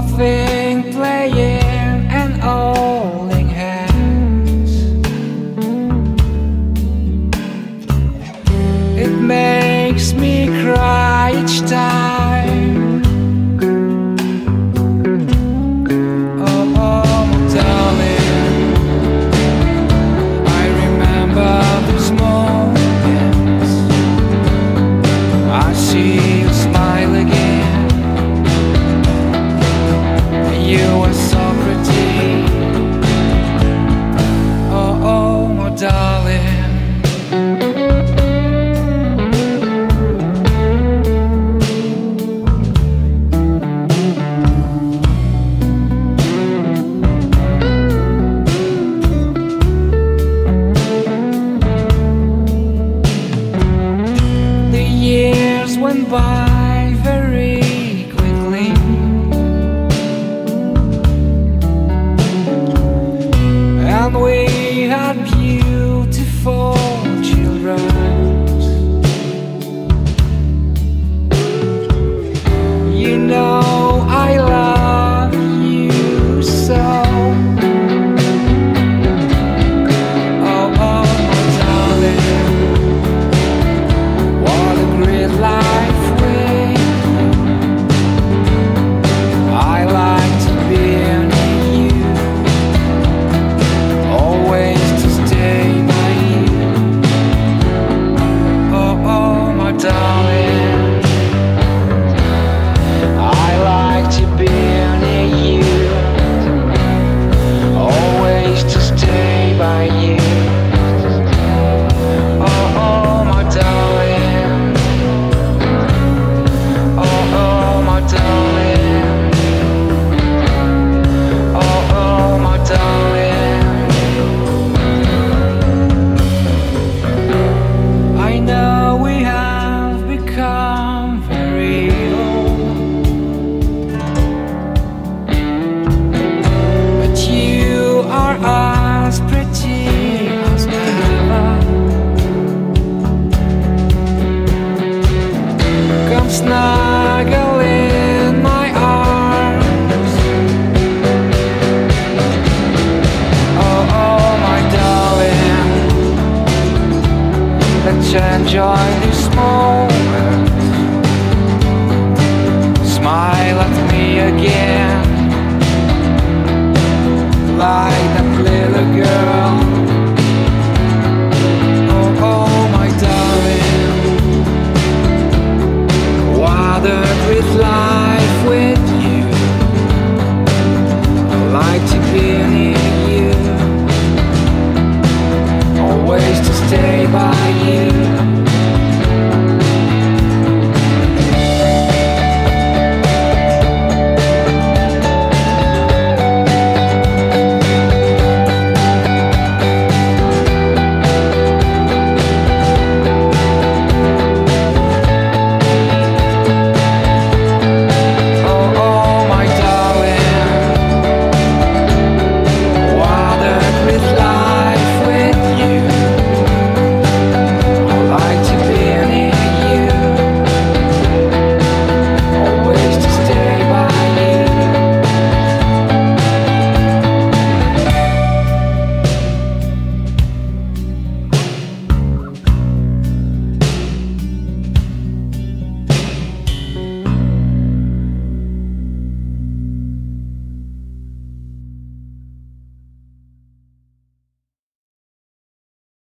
laughing, playing. bar. to enjoy this moment. Smile at me again Life